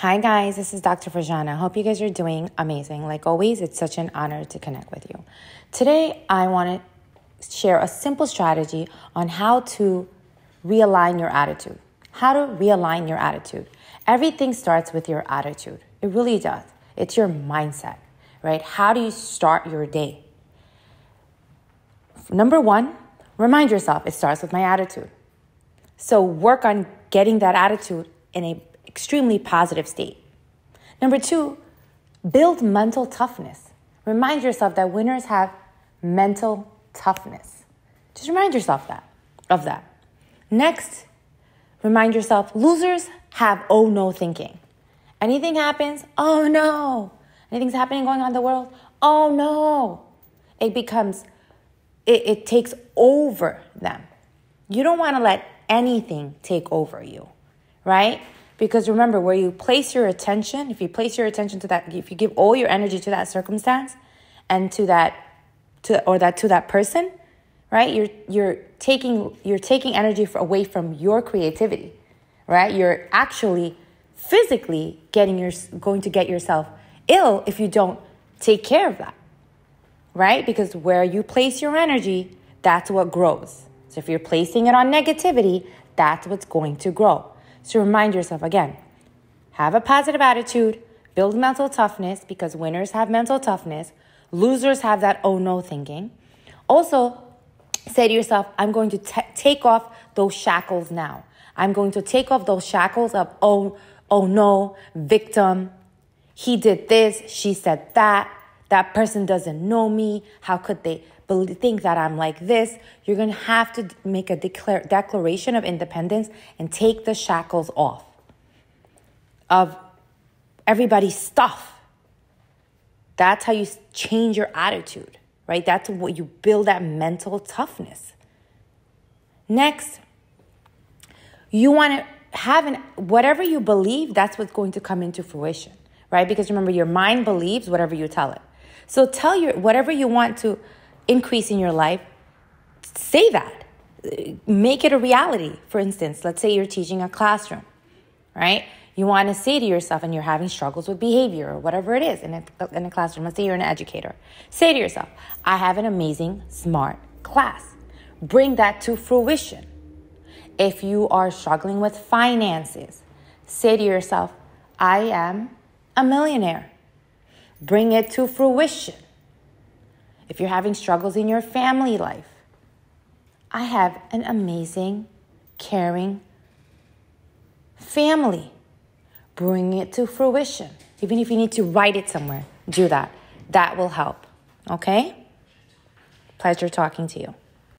Hi, guys, this is Dr. Farjana. Hope you guys are doing amazing. Like always, it's such an honor to connect with you. Today, I want to share a simple strategy on how to realign your attitude. How to realign your attitude. Everything starts with your attitude, it really does. It's your mindset, right? How do you start your day? Number one, remind yourself it starts with my attitude. So work on getting that attitude in a extremely positive state. Number two, build mental toughness. Remind yourself that winners have mental toughness. Just remind yourself that of that. Next, remind yourself losers have oh no thinking. Anything happens, oh no. Anything's happening going on in the world, oh no. It becomes, it, it takes over them. You don't want to let anything take over you, right? Because remember, where you place your attention, if you place your attention to that, if you give all your energy to that circumstance and to that, to or that to that person, right? You're you're taking you're taking energy for, away from your creativity, right? You're actually physically getting your going to get yourself ill if you don't take care of that, right? Because where you place your energy, that's what grows. So if you're placing it on negativity, that's what's going to grow. So remind yourself again have a positive attitude, build mental toughness because winners have mental toughness, losers have that oh no thinking. Also, say to yourself, I'm going to t- take off those shackles now. I'm going to take off those shackles of oh, oh no, victim. He did this, she said that. That person doesn't know me. How could they think that I'm like this, you're going to have to make a declare, declaration of independence and take the shackles off of everybody's stuff. That's how you change your attitude, right? That's what you build that mental toughness. Next, you want to have an whatever you believe, that's what's going to come into fruition, right? Because remember, your mind believes whatever you tell it. So tell your whatever you want to increase in your life, say that. Make it a reality. For instance, let's say you're teaching a classroom, right? You want to say to yourself, and you're having struggles with behavior or whatever it is in a, in a classroom. Let's say you're an educator. Say to yourself, I have an amazing, smart class. Bring that to fruition. If you are struggling with finances, say to yourself, I am a millionaire. Bring it to fruition if you're having struggles in your family life, I have an amazing, caring family. Bring it to fruition. Even if you need to write it somewhere, do that. That will help. Okay? Pleasure talking to you.